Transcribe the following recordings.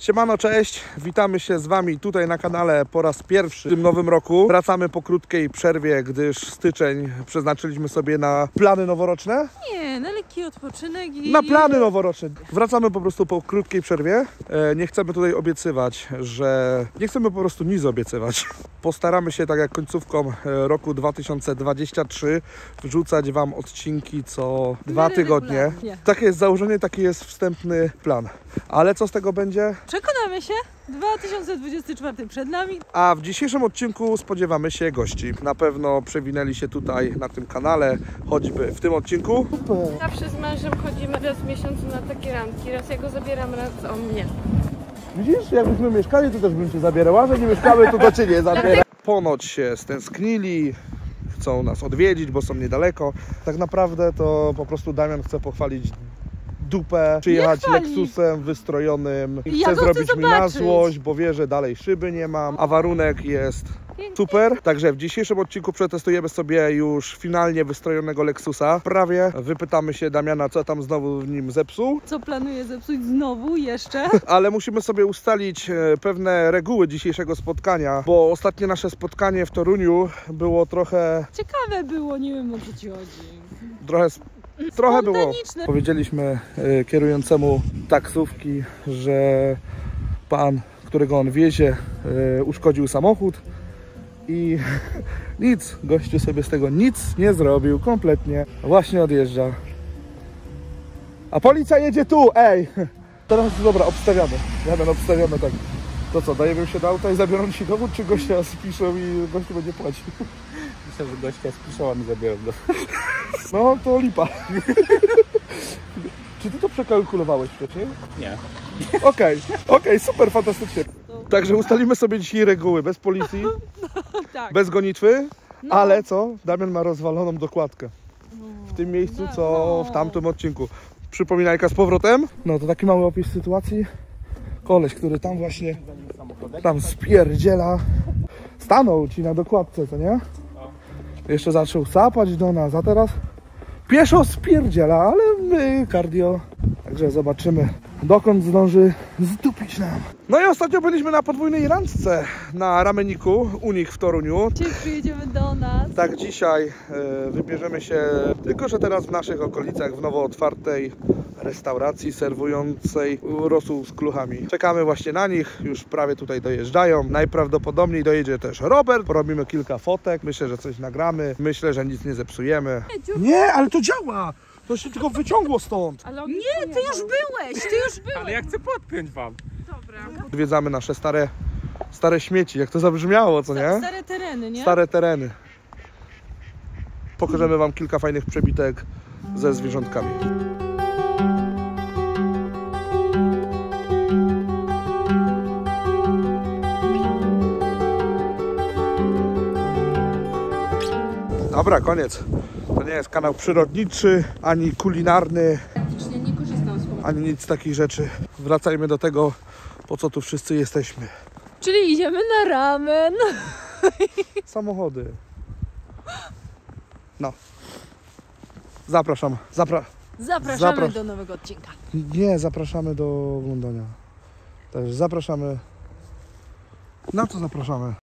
Siemano, cześć! Witamy się z Wami tutaj na kanale po raz pierwszy w tym nowym roku. Wracamy po krótkiej przerwie, gdyż styczeń przeznaczyliśmy sobie na plany noworoczne. Nie, na lekki odpoczynek i... Na plany noworoczne. Wracamy po prostu po krótkiej przerwie. E, Nie chcemy tutaj obiecywać, że... Nie chcemy po prostu nic obiecywać. Postaramy się, tak jak końcówką e, roku 2023, wrzucać Wam odcinki co dwa tygodnie. Takie jest założenie, taki jest wstępny plan. Ale co z tego będzie? Przekonamy się. 2024 przed nami. A w dzisiejszym odcinku spodziewamy się gości. Na pewno przewinęli się tutaj na tym kanale, choćby w tym odcinku. Zawsze z mężem chodzimy raz w miesiącu na takie randki. Raz ja go zabieram, raz on mnie. Widzisz, jakbyśmy mieszkali, to też bym cię zabierał, a że nie mieszkamy, to to cię nie zabiera. Ponoć się stęsknili, chcą nas odwiedzić, bo są niedaleko. Tak naprawdę to po prostu Damian chce pochwalić dupę, przyjechać. Lexusem wystrojonym i Ja chce go chcę zrobić mi na zobaczyć. złość, bo wie, że dalej szyby nie mam, a warunek jest super. Także w dzisiejszym odcinku przetestujemy sobie już finalnie wystrojonego Lexusa. Prawie wypytamy się Damiana, co tam znowu w nim zepsuł. Co planuję zepsuć znowu jeszcze? ale musimy sobie ustalić e, pewne reguły dzisiejszego spotkania, bo ostatnie nasze spotkanie w Toruniu było trochę, Ciekawe było, nie wiem o co ci chodzi. trochę, sp- trochę było. Powiedzieliśmy e, kierującemu taksówki, że pan, którego on wiezie, e, uszkodził samochód i nic, gościu sobie z tego nic nie zrobił, kompletnie. Właśnie odjeżdża. A policja jedzie tu, ej! Teraz dobra, obstawiamy. Jeden obstawiamy tak. To co, dajemy się do auta i zabiorą ci dowód, czy gościa spiszą i gościu będzie płacił? Myślę, że gościa spiszała mi zabiorą do... No to lipa. Czy ty to przekalkulowałeś wcześniej? Nie. Okej, okej, super, fantastycznie. Także ustalimy sobie dzisiaj reguły, bez policji, Tak. bez gonitwy, No. ale co? Damian ma rozwaloną dokładkę. W tym miejscu, co w tamtym odcinku. Przypominajka z powrotem. No to taki mały opis sytuacji. Koleś, który tam właśnie, tam spierdziela. Stanął ci na dokładce, co nie? Jeszcze zaczął sapać do nas, a teraz pieszo spierdziela, ale my cardio. Także zobaczymy, dokąd zdąży zdupić nam. No i ostatnio byliśmy na podwójnej randce na rameniku u nich w Toruniu. Dzisiaj przyjedziemy do nas. Tak, dzisiaj e, wybierzemy się, tylko że teraz w naszych okolicach, w nowo otwartej restauracji serwującej rosół z kluchami. Czekamy właśnie na nich, już prawie tutaj dojeżdżają. Najprawdopodobniej dojedzie też Robert, porobimy kilka fotek, myślę, że coś nagramy, myślę, że nic nie zepsujemy. Nie, ale to działa! To się tylko wyciągło stąd. Ale Nie, ty już byłeś, ty już byłeś. Ale ja chcę podpiąć wam. Dobra. Odwiedzamy nasze stare, stare śmieci, jak to zabrzmiało, co nie? Stare tereny, nie? stare tereny. Pokażemy Wam kilka fajnych przebitek ze zwierzątkami. Dobra, koniec. To nie jest kanał przyrodniczy, ani kulinarny, Praktycznie nie korzystam z pomocy. ani nic z takich rzeczy. Wracajmy do tego, po co tu wszyscy jesteśmy. Czyli idziemy na ramen. Samochody. No. Zapraszam. Zapra Zapraszamy Zapras- do nowego odcinka. nie, zapraszamy do oglądania. Także zapraszamy. Na co zapraszamy?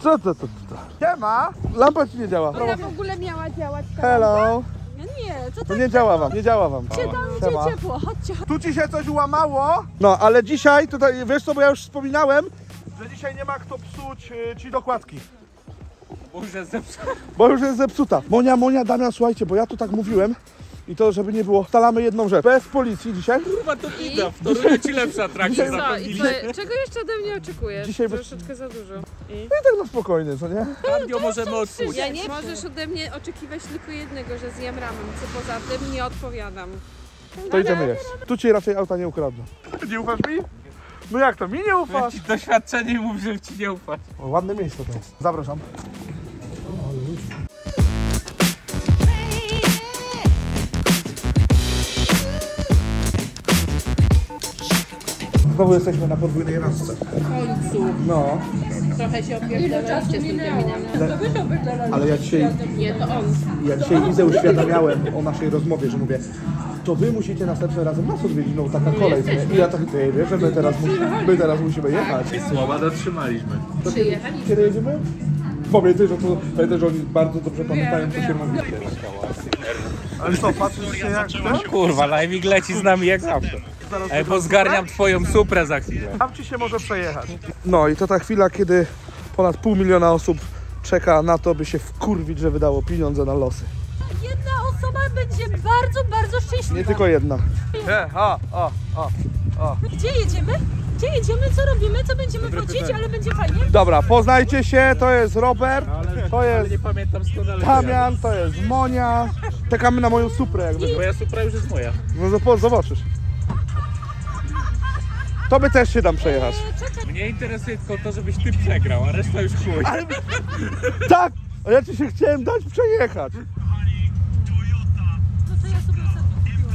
Co to, to, to, to? Nie ma? Lampa ci nie działa. Ona w ogóle miała działać ta Hello. Nie, co To nie działa wam, nie działa wam. tam Siema. idzie ciepło? Chodźcie, Tu ci się coś ułamało? No, ale dzisiaj, tutaj, wiesz co, bo ja już wspominałem, że dzisiaj nie ma kto psuć y, ci dokładki. Boże, zepsuł. Bo już jest zepsuta. Monia, Monia, Damian, słuchajcie, bo ja tu tak mówiłem i to, żeby nie było, ustalamy jedną rzecz. Bez policji dzisiaj. Kurwa, to ida. W Toruniu ci lepsza atrakcja Dzisiaj- Co? I co? Czego jeszcze ode mnie oczekujesz? Dzisiaj bez- Troszeczkę za dużo. I? No i tak na spokojnie, co nie? Cardio możemy odpuścić. Ja nie możesz ode mnie oczekiwać tylko jednego, że zjem ramen, co poza tym nie odpowiadam. To idziemy jeść. Tu ci raczej auta nie ukradną. Nie ufasz mi? No jak to, mi nie ufasz? Ci doświadczenie mówi, że ci nie ufać. O, ładne miejsce to jest. Zapraszam. Znowu jesteśmy na podwójnej randce. W końcu. No. trochę się opierdolaliście z tym terminem. Ale ja dzisiaj, Nie, to on. ja dzisiaj Izę uświadamiałem o naszej rozmowie, że mówię, to wy musicie następnym razem nas odwiedzić, no taka kolej. I ja tak, ty wiesz, że my teraz, musimy, my teraz musimy jechać. Słowa dotrzymaliśmy. Przyjechaliśmy. Kiedy jedziemy? Pamiętaj, że to, pamiętaj, że oni bardzo dobrze pamiętają, co się mówi. Ale co, patrzysz się jak ten? Kurwa, live'ik leci z nami jak zawsze. Ej, bo zgarniam twoją suprę za chwilę. Tam ci się może przejechać. No i to ta chwila, kiedy ponad pół miliona osób czeka na to, by się wkurwić, że wydało pieniądze na losy. Jedna osoba będzie bardzo, bardzo szczęśliwa. Nie tylko jedna. Nie, a, a, a, a. Gdzie jedziemy? Gdzie jedziemy? Co robimy? Co będziemy wodzić? Ale będzie fajnie. Dobra, poznajcie się, to jest Robert, to Ale jest nie pamiętam skąd, ale Damian, to jest Monia. Czekamy na moją suprę jakby. Moja supra już jest moja. No to po- zobaczysz. To by też się tam przejechać. Mnie interesuje tylko to, żebyś ty przegrał, a reszta już chuj. Tak! A ja ci się chciałem dać przejechać. To.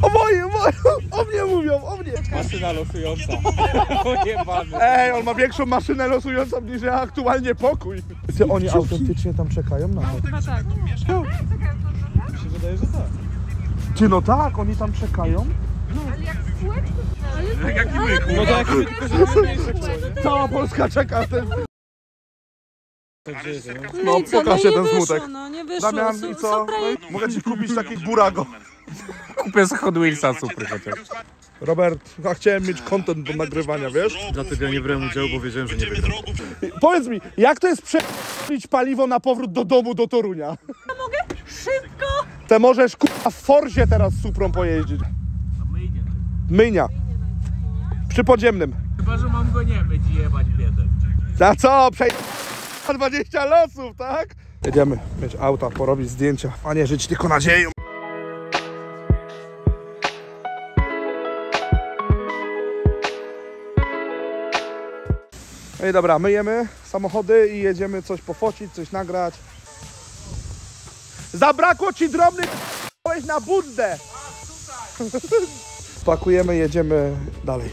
O moje, o moje, o mnie mówią, o mnie. Maszyna losująca. Pojebany. Ej, on ma większą maszynę losującą niż ja aktualnie pokój. Czy oni autentycznie tam czekają na mnie? Chyba tak. Ty no tak, oni tam czekają. Jaki myk? No to jak Cała Polska czeka ten... No i co? pokaż się nie ten wyszło, smutek. No nie wyszło. Damian i co? Supra No i mogę ci kupić taki burago. Kupię z Hot Wheelsa supry chociaż. Robert, a chciałem mieć content do nagrywania, wiesz? Dlatego nie brałem udziału, bo wiedziałem, że nie wygram. Powiedz mi, jak to jest przepić paliwo na powrót do domu do Torunia? Szybko! Te możesz kurwa w Forzie teraz z Suprą pojeździć. Mynia. Przy podziemnym. Chyba, że mam go nie myć i jebać biedę. Za co? Przej... 20 losów, tak? Jedziemy mieć auta, porobić zdjęcia, a nie żyć tylko nadzieją. Ej, dobra, myjemy samochody i jedziemy coś pofocić, coś nagrać. Zabrakło ci drobnych na buddę. Pakujemy, jedziemy dalej.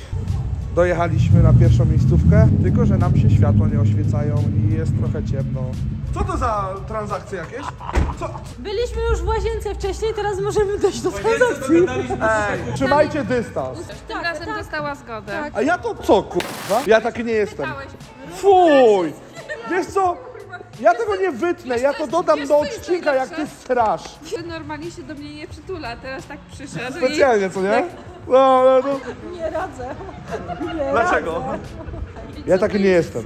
Dojechaliśmy na pierwszą miejscówkę, tylko że nam się światła nie oświecają i jest trochę ciemno. Co to za transakcje jakieś? Co? Byliśmy już w łazience wcześniej, teraz możemy dojść do transakcji. Ej, trzymajcie dystans. Tym razem dostała zgodę. A ja to co, kurwa? Ja taki nie jestem. Fuj! Wiesz co? Ja tego nie wytnę, ja to dodam do odcinka, jak ty strasz. Ty normalnie się do mnie nie przytula, teraz tak przyszedł. Specjalnie, co nie? No, no, no. Nie radzę. Dlaczego? Ja taki nie jestem.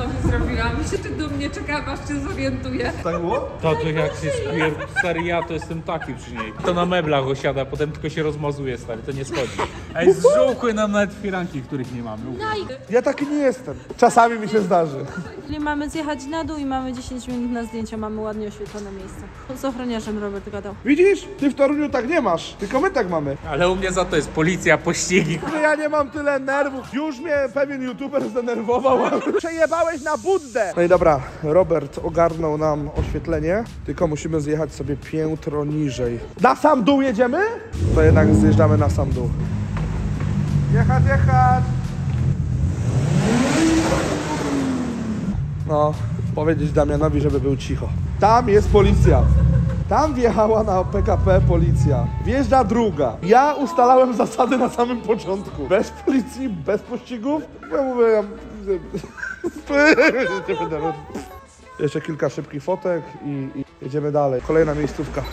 Damianowi zrobiłam? I się ty do mnie czekałam, aż się zorientuję. Tak było? To to jak się spier... Stary, ja to jestem taki przy niej. To na meblach osiada, potem tylko się rozmazuje, stary, to nie schodzi. Ej, zżółkły nam nawet firanki, których nie mamy. No i Ja taki nie jestem. Czasami mi się zdarzy. Czyli mamy zjechać na dół i mamy 10 minut na zdjęcia, mamy ładnie oświetlone miejsce. Z ochroniarzem Robert gadał. Widzisz? Ty w Toruniu tak nie masz, tylko my tak mamy. Ale u mnie za to jest policja, pościgi. Ja nie mam tyle nerwów. Już mnie pewien youtuber zdenerwował. Przejebałeś na Buddę. No i dobra, Robert ogarnął nam oświetlenie, tylko musimy zjechać sobie piętro niżej. Na sam dół jedziemy? To jednak zjeżdżamy na sam dół. Jechać, jechać. No, powiedzieć Damianowi, żeby był cicho. Tam jest policja. Tam wjechała na PKP policja. Wjeżdża druga. Ja ustalałem zasady na samym początku. Bez policji, bez pościgów. Ja mówię, Jeszcze kilka szybkich fotek i, i jedziemy dalej. Kolejna miejscówka.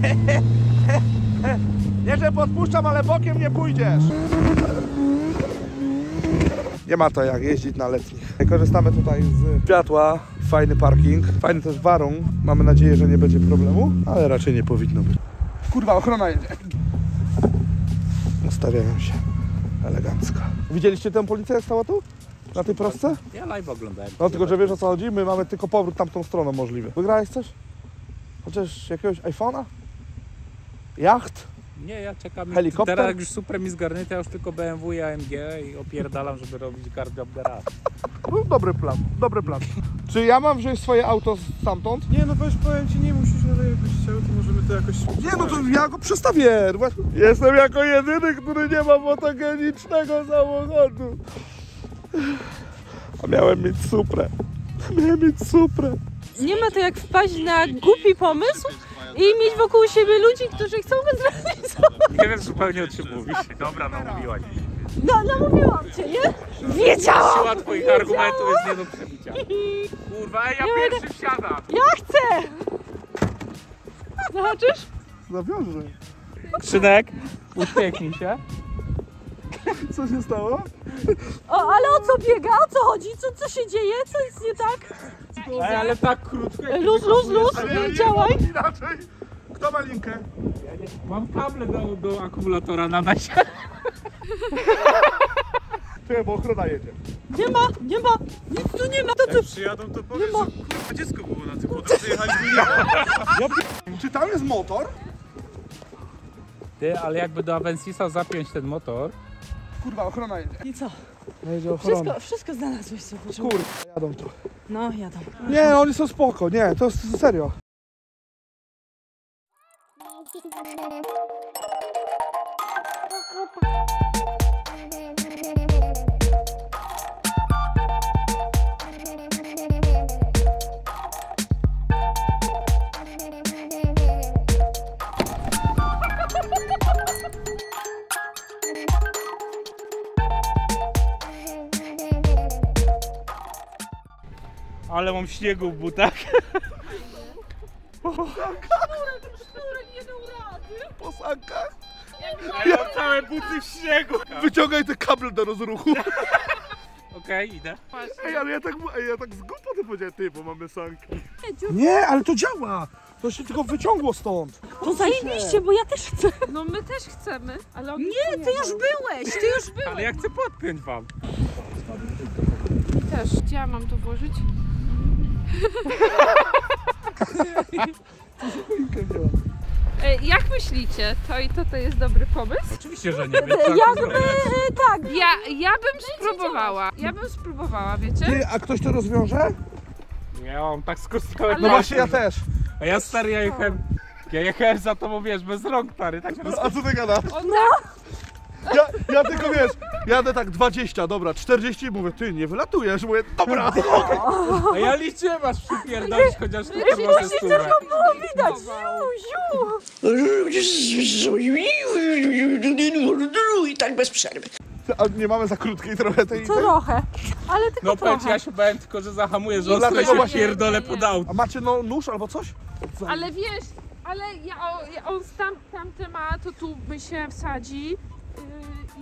Nie, że podpuszczam, ale bokiem nie pójdziesz. Nie ma to jak jeździć na letnich. Korzystamy tutaj z światła, fajny parking, fajny też warung. Mamy nadzieję, że nie będzie problemu, ale raczej nie powinno być. Kurwa, ochrona jedzie. Ustawiają się elegancko. Widzieliście tę policję, jak stała tu? Na tej prostce? Ja live oglądałem. No tylko, że wiesz o co chodzi? My mamy tylko powrót tamtą stroną możliwy. Wygrałeś coś? Chociaż jakiegoś iPhone'a? Jacht? Nie, ja czekam. Helikopter? Teraz jak już super mi zgarny, to ja już tylko BMW i AMG i opierdalam, żeby robić gardę. Był dobry plan, dobry plan. Czy ja mam wziąć swoje auto stamtąd? Nie no weź powiem ci, nie musisz, ale jakbyś chciał, to możemy to jakoś... Nie, no to ja go przestawię. Jestem jako jedyny, który nie ma fotogenicznego samochodu. A miałem mieć suprę. Miałem mieć suprę. Nie ma to jak wpaść na głupi pomysł i mieć wokół siebie ludzi, którzy chcą go zrealizować. Nie wiem zupełnie o czym mówisz. Dobra, namówiłaś. No, namówiłam cię, nie? Wiedziałam! Siła twoich argumentów jest nie do przebicia. Kurwa, ja pierwszy wsiadam. Ja chcę! Zobaczysz? Zawiążę. Synek, uśmiechnij się. Co się stało? O, ale o co biega? O co chodzi? Co, co się dzieje? Co jest nie tak? Ej, ale tak krótko. jak Luz, luz, luz, działaj. Inaczej. Kto ma linkę? Mam kable do, do akumulatora na nasie. Ty, bo ochrona jedzie. Nie ma, nie ma, nic tu nie ma. To co? Jak przyjadą, to powiesz, że kurwa dziecko było na tym, bo przyjechaliśmy nie Czy tam jest motor? Ty, ale jakby do Avensisa zapiąć ten motor, Kurwa, ochrona jedzie. I co? Jedzie ochrona. Wszystko, wszystko znalazłeś co. Kurwa, jadą tu. No, jadą. Nie, oni są spoko, nie, to jest serio. Ale mam śniegu w butach. Sankach. Ja mam całe buty w śniegu. Wyciągaj te kable do rozruchu. Okej, idę. Ej, ale ja tak, ej, ja tak z głupoty powiedziałem, ty, bo mamy sanki. Nie, ale to działa. To się tylko wyciągło stąd. To zajebiście, bo ja też chcę. No my też chcemy, ale on Nie, ty już byłeś, ty już byłeś. Ale ja chcę podpiąć wam. też. Gdzie ja mam to włożyć? E, Jak myślicie, to i to to jest dobry pomysł? Oczywiście, że nie. Więc tak Jakby, zrobię. e, tak. Ja, ja bym spróbowała. Ja bym spróbowała, wiecie? Ty, a ktoś to rozwiąże? Ja mam tak skostałem. No właśnie, ja też. A ja stary, ja jechałem... Ja jechałem za tobą, wiesz, bez rąk, stary, tak. A co ty gadasz? On Ja, ja tylko wiesz, jadę tak 20, dobra, 40 i mówię, ty nie wylatujesz, mówię, dobra. A ja liczyłem aż przypierdolić chociaż tu kurwa ze stówę. Było widać. Ziu, ziu. I tak bez przerwy. A nie mamy za krótkiej trochę tej... Trochę, ale tylko No powiem ci, trochę. ja się bałem tylko, że zahamuję, że No ostro dlatego się właśnie- pierdolę pod auto. A macie no nóż albo coś? Ale wiesz, ale ja, o- ja, on tam, tamte ma, to tu by się wsadzi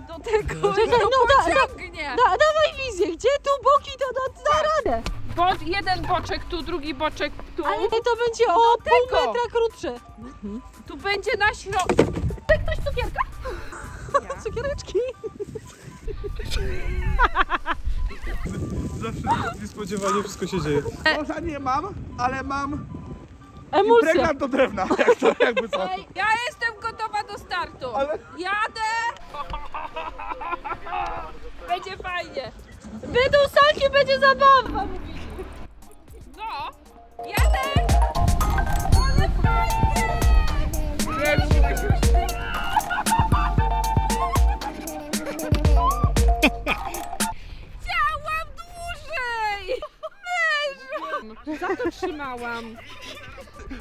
do tego Czekaj, no da- da-. Da, dawaj wizję, gdzie tu boki, to da, da radę. Bo, jeden boczek tu, drugi boczek tu. Ale to będzie o pół tego. metra krótsze. Tu będzie na środku. Chce ktoś cukierka? Cukiereczki. Zawsze niespodziewanie wszystko się dzieje. Noża nie mam, ale mam Emulsja. impregnat do drewna, jak to jakby co. Ej, ja jestem gotowa do startu. Ale- Jadę. Będzie fajnie. Będą sanki, będzie zabawa. No, jadę. Ale fajnie. Chciałam dłużej. Wiesz. Za to trzymałam.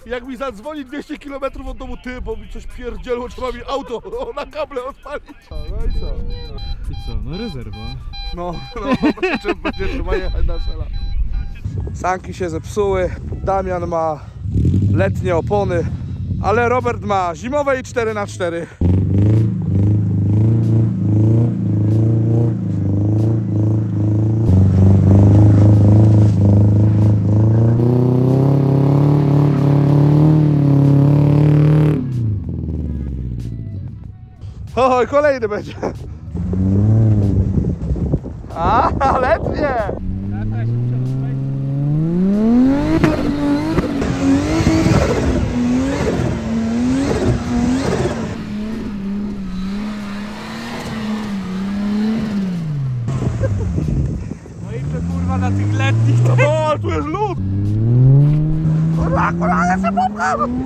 Jak mi zadzwoni 200 km od domu, ty, bo mi coś pierdzielło, trzeba mi auto na kable odpalić. No i co? I co, no rezerwa. No, no, będzie, będzie trzeba jechać na szela. Sanki się zepsuły, Damian ma letnie opony, ale Robert ma zimowe i 4x4. Oj, kolejny będzie. A, letnie! No i to kurwa na tych letnich. O, ale tu jest lód! Kurwa, kurwa, ja się popcham!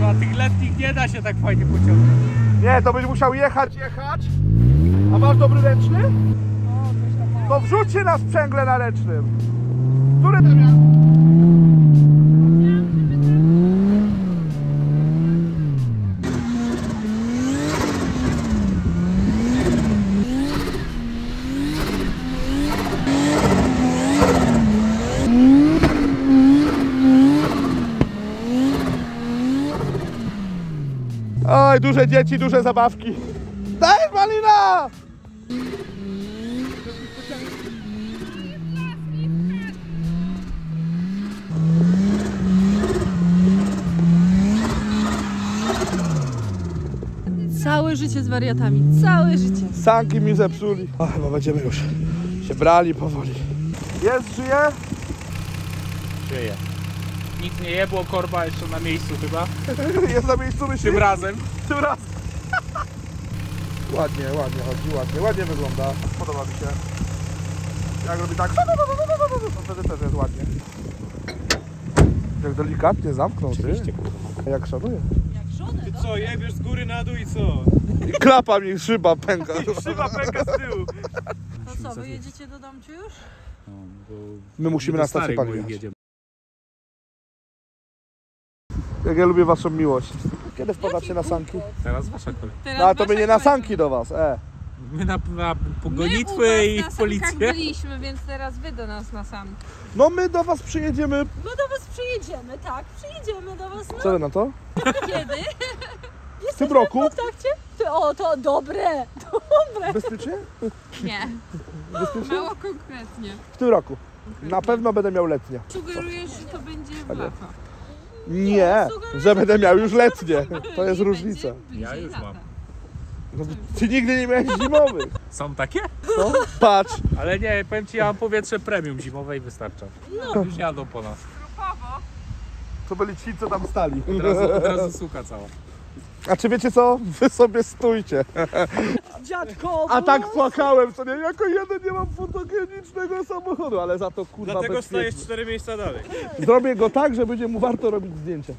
No, tych letnich nie da się tak fajnie pociągnąć. Nie, to byś musiał jechać, jechać. A masz dobry ręczny? To wrzuć się na sprzęgle na ręcznym. Który duże dzieci, duże zabawki. Dajesz malina! Całe życie z wariatami, całe życie. Sanki mi zepsuli. O, chyba będziemy już się brali powoli. Jest, żyje? Żyje. Nic nie jebło, korba jeszcze na miejscu chyba. Jest na miejscu myśli? Tym razem. Tym razem. ładnie, ładnie chodzi, ładnie, ładnie wygląda. Podoba mi się. Jak robi tak, to wtedy też jest ładnie. Jak delikatnie zamknął, ty. Oczywiście, kurwa. Jak szanuję. Ty co, jebiesz z góry na dół i co? I klapa mi szyba pęka. Szyba pęka z tyłu. To co, wy jedziecie do domciu już? No, bo My musimy na stację paliwa. Jak ja lubię waszą miłość. Kiedy wpadacie na sanki? Teraz wasza kolej. No ale to my nie na sanki do was, e. My na, na po My u gonitwy was i na sankach policję. byliśmy, więc teraz wy do nas na sam. No my do was przyjedziemy. My do was przyjedziemy, tak, przyjedziemy do was, no Co wy na to? kiedy? W tym roku? W? Ty, o, to dobre. Bezpiecznie? Nie, Bezpiecznie? mało konkretnie. W tym roku. Na pewno będę miał letnie. Sugerujesz, że to będzie w lata. Nie, że będę miał już letnie. To jest różnica. Ja już mam. No, ty nigdy nie miałeś zimowych. Są takie? No, patrz. Ale nie, powiem ci, ja mam powietrze premium zimowe i wystarcza. No. Już jadą po nas. To byli ci, co tam stali. Od razu, od razu suka cała. A czy wiecie co? Wy sobie stójcie. Dziadko! A tak płakałem, co nie? Jako jeden nie mam fotogenicznego samochodu, ale za to kurwa Dlatego bezpiecznie. stajesz cztery miejsca dalej. Zrobię go tak, że będzie mu warto robić zdjęcie.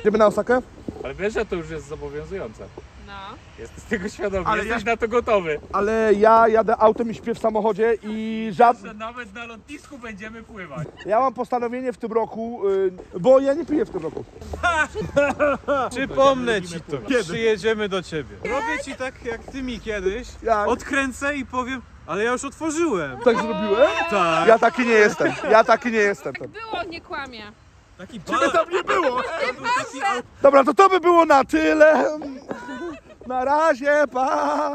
Idziemy na Osakę? Ale wiesz, że to już jest zobowiązujące. No. Jesteś tego świadomy, Ale jesteś ja- na to gotowy. Ale ja jadę autem i śpię w samochodzie i żadne... Że nawet na lotnisku będziemy pływać. Ja mam postanowienie w tym roku, y, bo ja nie piję w tym roku. Przypomnę ci to. Kiedy? Przyjedziemy do ciebie. Robię ci tak jak ty mi kiedyś. Jak? Odkręcę i powiem, ale ja już otworzyłem. Tak zrobiłem? Tak. Ja taki nie jestem. Ja taki nie jestem. Było, nie kłamie. Taki Ciebie balon. tam nie było. Dobra, to to by było na tyle. Na pa.